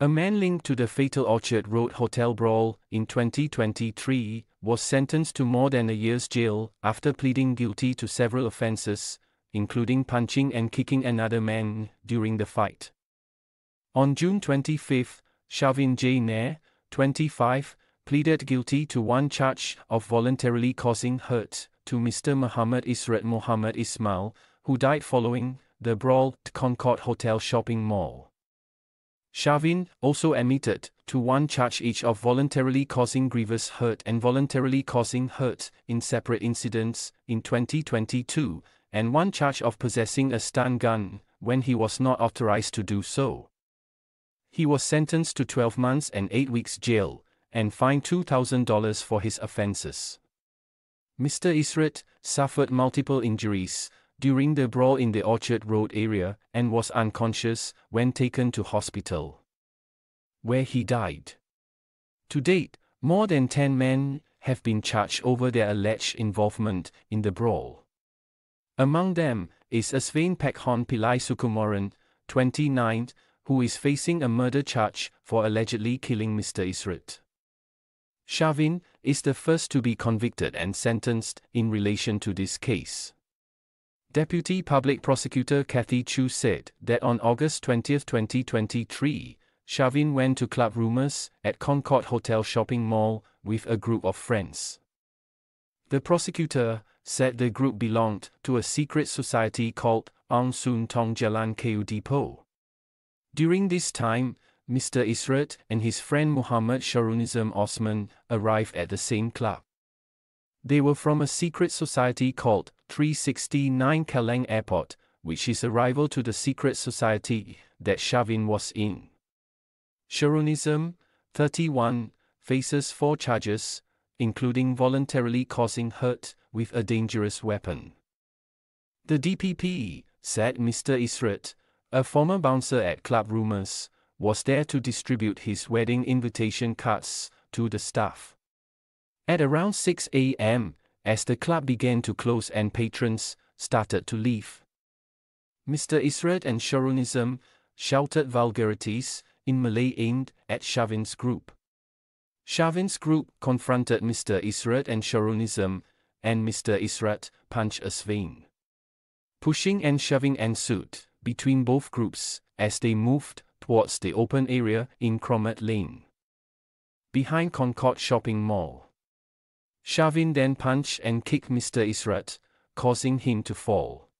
A man linked to the fatal Orchard Road hotel brawl in 2023 was sentenced to more than a year's jail after pleading guilty to several offences, including punching and kicking another man during the fight. On June 25, Shavin J. Nair, 25, pleaded guilty to one charge of voluntarily causing hurt to Mr. Muhammad Israt Muhammad Ismail, who died following the brawl at Concorde Hotel shopping mall. Shavin also admitted to one charge each of voluntarily causing grievous hurt and voluntarily causing hurt in separate incidents in 2022, and one charge of possessing a stun gun when he was not authorized to do so. He was sentenced to 12 months and 8 weeks jail and fined $2,000 for his offenses. Mr. Israt suffered multiple injuries during the brawl in the Orchard Road area and was unconscious when taken to hospital, where he died. To date, more than 10 men have been charged over their alleged involvement in the brawl. Among them is Asvain Pekhon Pillai Sukumaran, 29, who is facing a murder charge for allegedly killing Mr. Isrit. Shavin is the first to be convicted and sentenced in relation to this case. Deputy Public Prosecutor Kathy Chu said that on August 20, 2023, Shavin went to Club Rumors at Concorde Hotel shopping mall with a group of friends. The prosecutor said the group belonged to a secret society called Ang Soon Tong Jalan Kayu Depot. During this time, Mr. Israt and his friend Muhammad Sharunizam Osman arrived at the same club. They were from a secret society called 369 Kallang Airport, which is a rival to the secret society that Shavin was in. Sharunizam, 31, faces four charges, including voluntarily causing hurt with a dangerous weapon. The DPP said Mr. Israt, a former bouncer at Club Rumors, was there to distribute his wedding invitation cards to the staff. At around 6 a.m., as the club began to close and patrons started to leave, Mr. Israt and Sharunizam shouted vulgarities in Malay aimed at Shavin's group. Shavin's group confronted Mr. Israt and Sharunizam, and Mr. Israt punched a Asvain. Pushing and shoving ensued between both groups as they moved towards the open area in Kramat Lane. Behind Concorde Shopping Mall. Shavin then punched and kicked Mr. Israt, causing him to fall.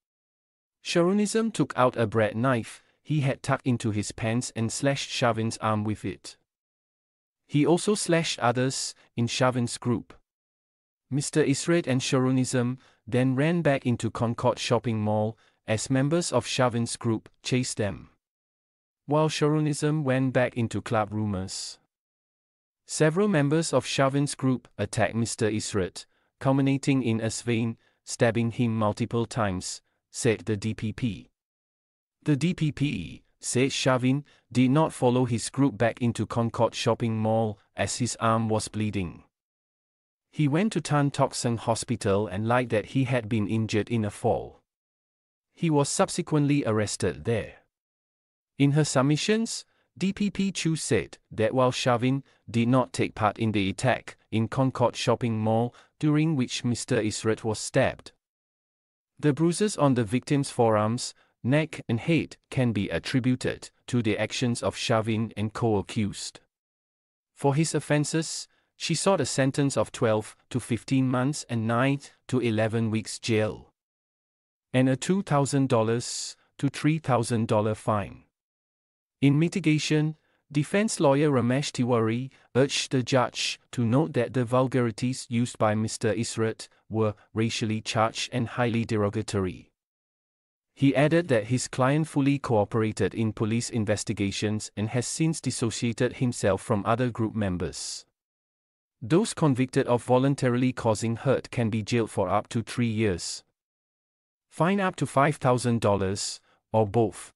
Sharunizam took out a bread knife he had tucked into his pants and slashed Shavin's arm with it. He also slashed others in Shavin's group. Mr. Israt and Sharunizam then ran back into Concorde Shopping Mall as members of Shavin's group chased them while Sharunizam went back into club rumors. Several members of Shavin's group attacked Mr. Israt, culminating in Asvain stabbing him multiple times, said the DPP. The DPP said Shavin did not follow his group back into Concorde shopping mall as his arm was bleeding. He went to Tan Tock Seng Hospital and lied that he had been injured in a fall. He was subsequently arrested there. In her submissions, DPP Chu said that while Shavin did not take part in the attack in Concorde Shopping Mall during which Mr. Israt was stabbed, the bruises on the victim's forearms, neck, and head can be attributed to the actions of Shavin and co-accused. For his offences, she sought a sentence of 12 to 15 months and 9 to 11 weeks jail and a $2,000 to $3,000 fine. In mitigation, defense lawyer Ramesh Tiwary urged the judge to note that the vulgarities used by Mr. Israt were racially charged and highly derogatory. He added that his client fully cooperated in police investigations and has since dissociated himself from other group members. Those convicted of voluntarily causing hurt can be jailed for up to three years. Fine up to $5,000, or both.